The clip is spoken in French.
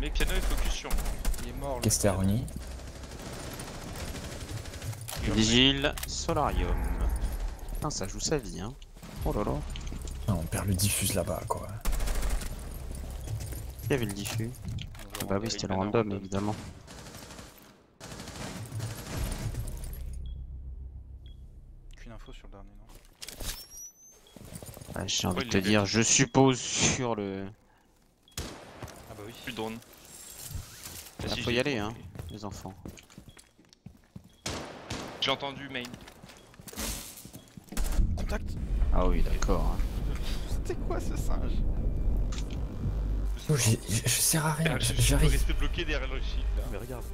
Mais piano est focus sur moi. Il est mort. le Casteroni. Vigile, Solarium. Putain, ça joue sa vie, hein. Oh là là. Ah, on perd le diffuse là-bas, quoi. Il y avait le diffus. Ah bah oui, c'était le random, évidemment. Aucune info sur le dernier, non Ouais, J'ai envie de te dire, je suppose sur le. Ah bah oui. Plus de drone. Ah, Il si, faut y j'ai- aller, hein, les enfants. J'ai entendu main. Contact Ah oui, d'accord. C'était quoi ce singe? Oh, j'ai- je je sers à rien, Ah, je- je j'arrive. rester bloqué derrière le shield là. Mais regarde.